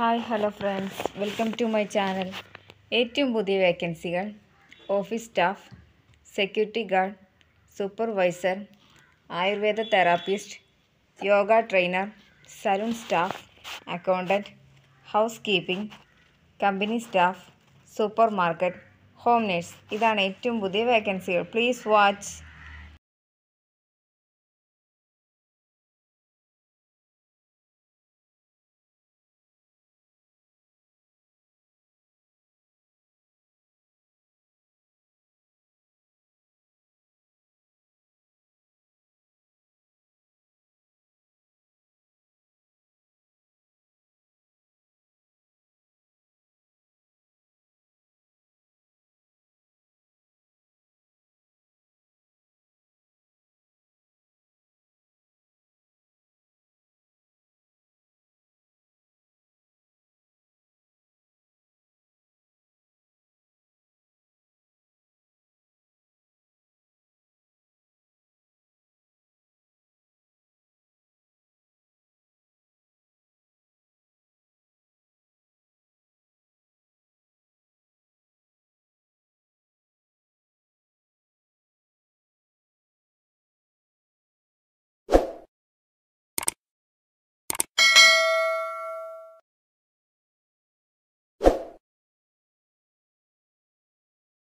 Hi hello friends. Welcome to my channel. ഏറ്റവും പുതിയ വേക്കൻസികൾ office staff security guard supervisor ayurveda therapist yoga trainer salon staff accountant housekeeping company staff supermarket home nurse. ഇതാണ് ഏറ്റവും പുതിയ വേക്കൻസികൾ. Please watch.